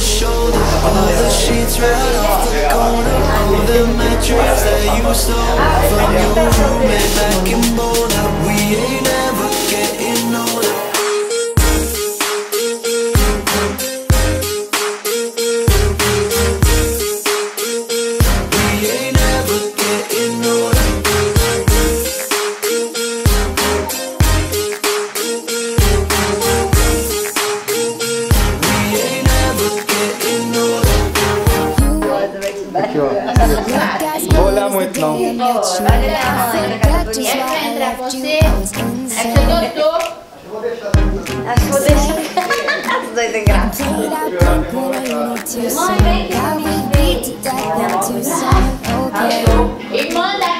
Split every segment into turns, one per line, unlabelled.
shoulder, all the sheets right off the corner of the mattress that you stole from your roommate back in Boulder.
Hola, muito não.
Entra você. É que eu tô.
Acho que vou deixar. As dois engraçados.
Mãe, vem Irmã da noite.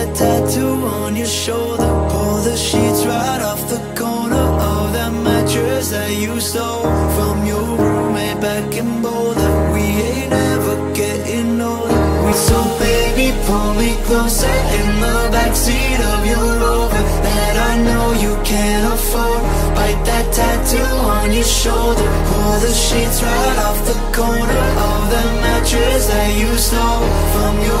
That tattoo on your shoulder. Pull the sheets right off the corner of that mattress that you stole from your roommate back in Boulder. We ain't ever getting older. We so baby, pull me closer in the backseat of your Rover that I know you can't afford. Bite that tattoo on your shoulder. Pull the sheets right off the corner of the mattress that you stole from your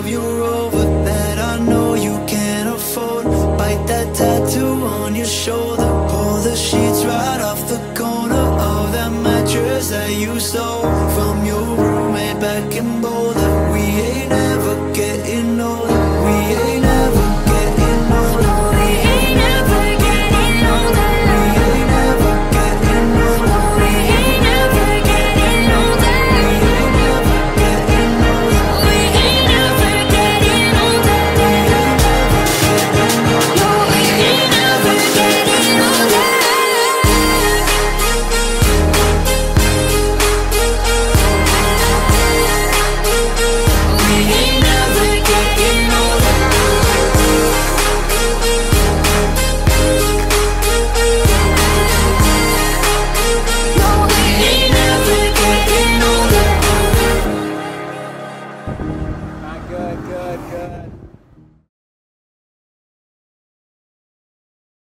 of your rover that I know you can't afford. Bite that tattoo on your shoulder. Pull the sheets right off the corner Of that mattress that you stole From your roommate back in Boulder.